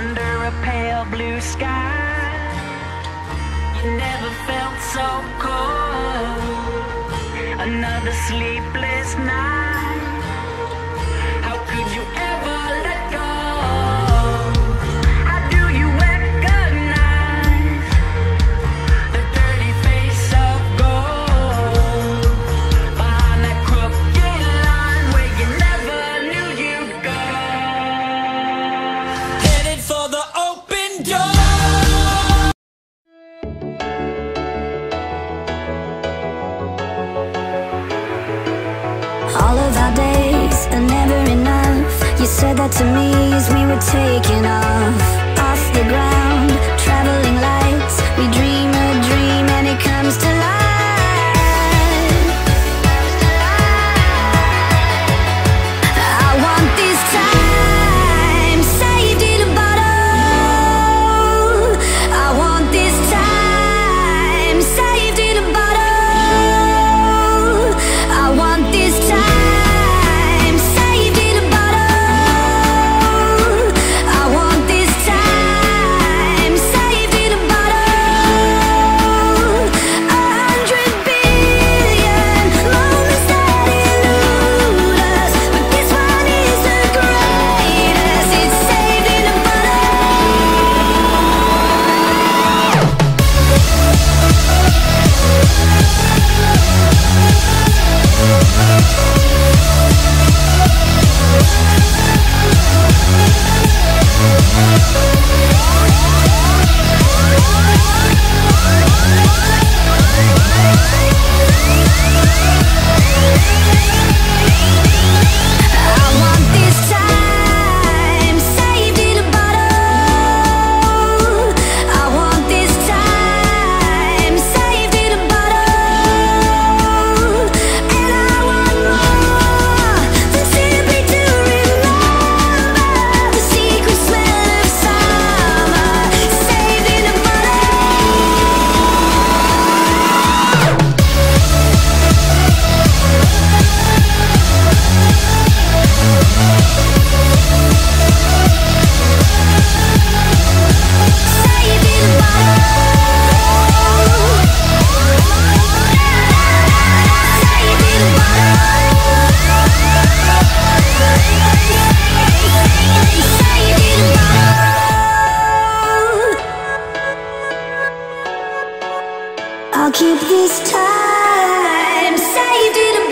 under a pale blue sky. You never felt so cold. Another sleepless night. said that to me as we were taking off. keep this time. Saved in a